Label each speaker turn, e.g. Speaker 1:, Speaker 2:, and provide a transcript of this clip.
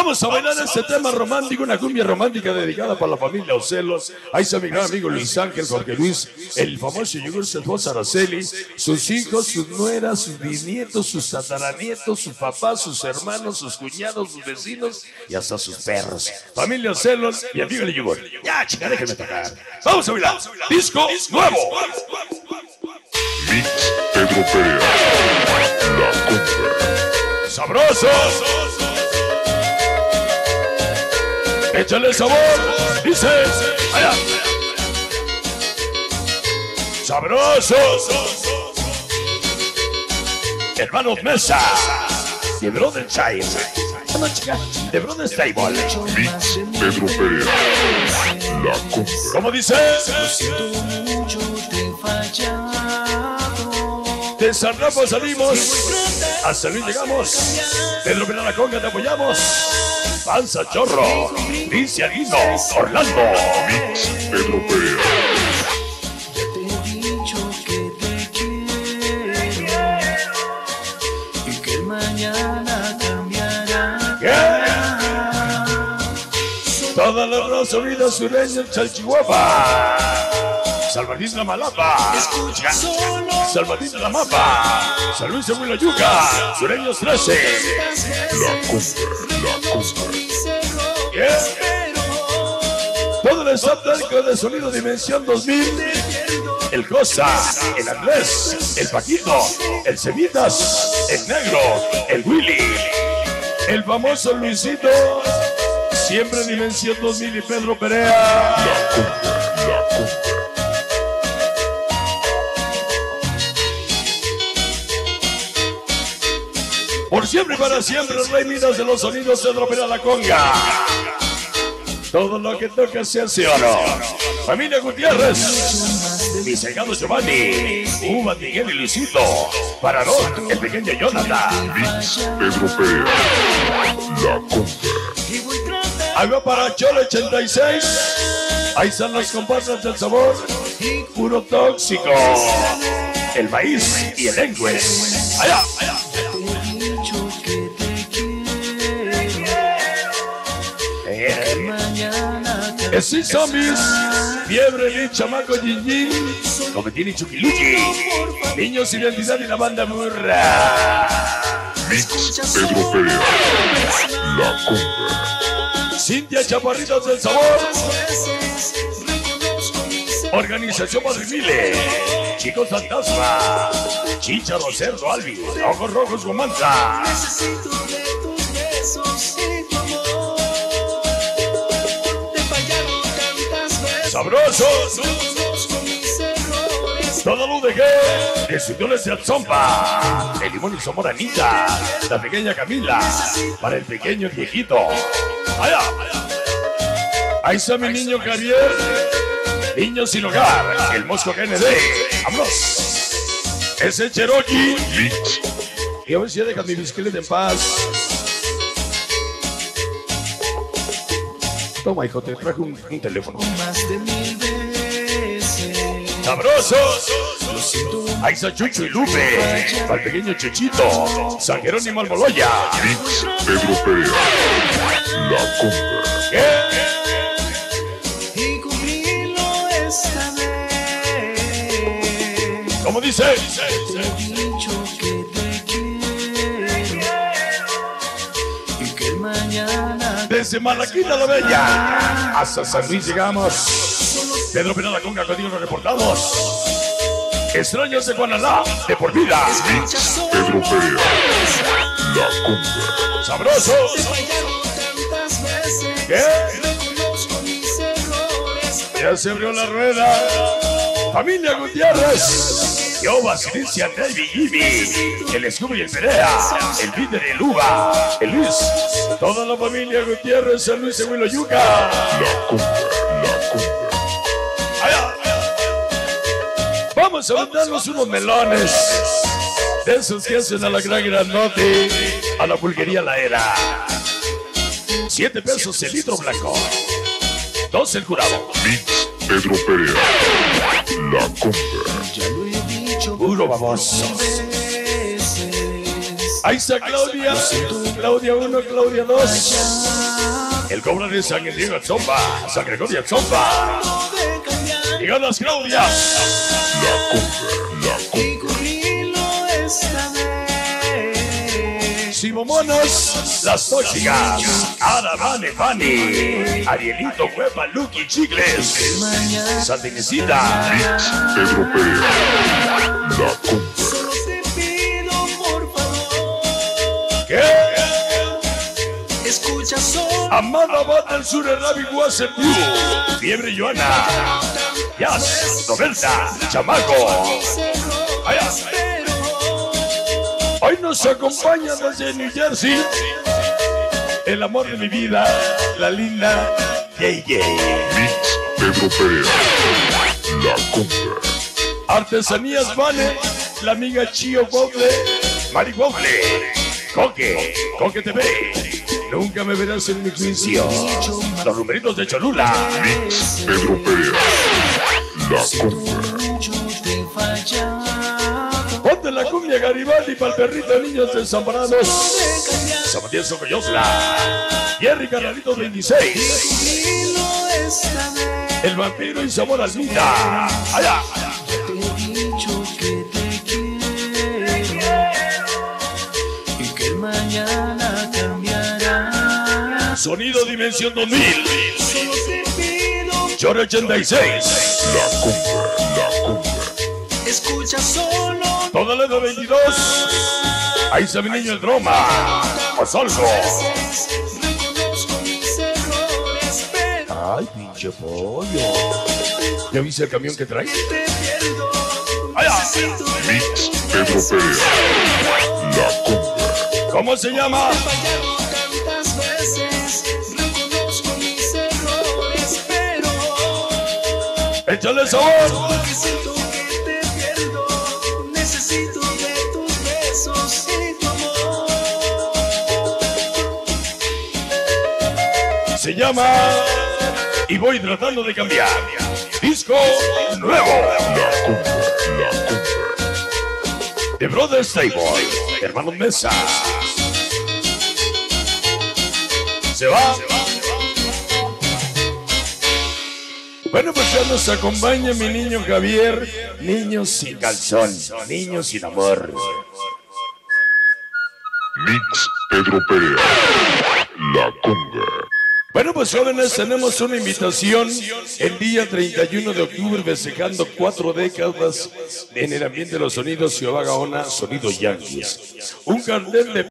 Speaker 1: Vamos a bailar este tema romántico, una cumbia romántica dedicada para la familia Ocelos. Ahí está mi gran amigo Luis Ángel, Jorge Luis, el famoso yogur, su esposa Araceli, sus hijos, sus nueras, sus bisnietos, sus tataranietos, sus papás, sus hermanos, sus cuñados, sus vecinos y hasta sus perros. Familia Ocelos y amigo el yogur. Ya, chica, déjenme tocar. Vamos a bailar. Disco nuevo.
Speaker 2: Mix Pedro Perea. La cumbia.
Speaker 1: Sabrosos. Échale sabor. Dice. Allá. Sabrosos. Hermanos Mesa. De Brother chica. De Brother Stable.
Speaker 2: Mix Pedro Perea. La cumbia.
Speaker 1: ¿Cómo dice?
Speaker 3: mucho te he fallado.
Speaker 1: De San Rafa salimos. A San Luis llegamos. Pedro Conga te apoyamos. Panza Chorro. Lince Aguino. Orlando.
Speaker 2: Mix Pedro Perea.
Speaker 3: Ya te he dicho que te quiero y que el mañana cambiará.
Speaker 1: Toda la raza unida sureña en Chalchihuapa. Salvadín la Malapa. Salvadín la Mapa. San Luis de Huilayuca. Sureños 13.
Speaker 2: La cumbia. La cumbia.
Speaker 1: Todo el staff técnico de Sonido Dimensión 2000. El Cosa, el Andrés, el Paquito, el Cevitas, el Negro, el Willy, el famoso Luisito, siempre Dimensión 2000 y Pedro Perea.
Speaker 2: La cumbia.
Speaker 1: Y para siempre, el Rey Midas de los sonidos Pedro Perea la Conga. Todo lo que toca se hace oro. Familia Gutiérrez, mi cegado Giovanni, Uva, Miguel y Luisito, Paradón, el pequeño Jonathan.
Speaker 2: Mix. La.
Speaker 1: Ahí va para Chole 86. Ahí están los compadres del sabor. Puro tóxico. El maíz y el engüe. Allá, allá. Es y zombies. Fiebre, Lee, chamaco, Gigi. Cometín y Chuquiluki. Niños, identidad y la banda burra.
Speaker 2: Mix Pedro Perea. La cumbia.
Speaker 1: Cintia Chaparritos del Sabor. Organización Madrimile. Chicos Fantasma. Chicharo Cerdo Albi. Ojos Rojos Gumanza.
Speaker 3: Errores.
Speaker 1: Todo lo dejé. Decisiones de Atzompa. El limón y Somor Anita. La pequeña Camila. Para el pequeño viejito. Allá. Ahí está mi niño Javier. Niño sin hogar. El Mosco GND. Vámonos. Ese Cherokee. Y ver si dejas mi bicicleta en paz. Toma, hijo, te traje un, un teléfono.
Speaker 3: Más de mil veces.
Speaker 1: ¡Sabrosos! Ahí está Chucho y Lupe. Para el pequeño Chuchito. San Jerónimo Almoloya.
Speaker 2: Mix Pedro Perea. La cumbia.
Speaker 1: ¿Qué?
Speaker 3: y cumplirlo esta vez.
Speaker 1: ¿Cómo dice? Desde Malaquita la Bella hasta San Luis llegamos. Pedro Penada Conga contigo nos reportamos. Extraños de Guanalá, de por vida.
Speaker 2: Pedro Perea. La cumbia.
Speaker 1: Sabroso. ¿Qué? Ya se abrió la rueda. Familia Gutiérrez. Yo, Basilicia, David Jimmy. El Scooby y el Perea. El y el Uva. El Luis. Toda la familia Gutiérrez, San Luis Huilo Yuca.
Speaker 2: La cumbia. La.
Speaker 1: Allá. Vamos a mandarnos unos melones. De esos que hacen a la gran granote. A la pulguería la era. Siete pesos el litro blanco. Dos el jurado.
Speaker 2: Pedro Perea. La cumbia.
Speaker 3: Ya lo he dicho
Speaker 1: Puro baboso. Ahí está Claudia. Claudia 1, Claudia 2. El cobra de San Diego Zomba. San Gregorio Zomba. Y ganas Claudia.
Speaker 2: La conga, la
Speaker 1: Simomonos, las tóxicas. Ara, Vane, Fanny. Arielito, Huepa, Lucky, Chicles. Santa Inesita.
Speaker 2: Pedro Perea. La
Speaker 3: favor,
Speaker 1: ¿Qué?
Speaker 3: escucha solo.
Speaker 1: Amada Bata el Sur, Rabi Wasser, Fiebre Joana. Yas, Roberta, Chamaco. Hoy nos acompaña desde New Jersey el amor de mi vida, la linda JJ.
Speaker 2: Mix Pedro Perea. La conga.
Speaker 1: Artesanías Vale, la amiga Chio Woble, Mari Woble, Coque, Coque TV. Nunca me verás en mi juicio. Los numeritos de Cholula.
Speaker 2: Mix Pedro Perea. La conga.
Speaker 1: Cumbia Garibaldi para el perrito de niños desamparados.
Speaker 3: De
Speaker 1: Matías Socoyosla. Jerry Carnalitos 26.
Speaker 3: hilo esta vez.
Speaker 1: El vampiro y Sabor al vida. Allá.
Speaker 3: Te he dicho que te quiero y que el mañana cambiará.
Speaker 1: Sonido Dimensión 2000.
Speaker 3: Solo te pido,
Speaker 1: Chore 86.
Speaker 2: La conga. La conga.
Speaker 3: escucha solo.
Speaker 1: Toda la de 22. Ahí está mi niño el drama. Osolgo. Ay, pinche pollo. ¿Ya viste el camión que trae? Allá.
Speaker 2: Mix. Perea. La conga.
Speaker 1: ¿Cómo se llama?
Speaker 3: He fallado
Speaker 1: Se llama Y voy tratando de cambiar. Disco nuevo. The Brothers Stayboy. Hermanos Mesa. Se va. Bueno, pues ya nos acompaña mi niño Javier. Niño sin calzón. Niño sin amor.
Speaker 2: Mix Pedro Perea. La conga.
Speaker 1: Bueno, pues jóvenes, tenemos una invitación el día 31 de octubre, festejando cuatro décadas en el ambiente de los sonidos Ciudad Gaona, Sonido Yankees. Un cartel de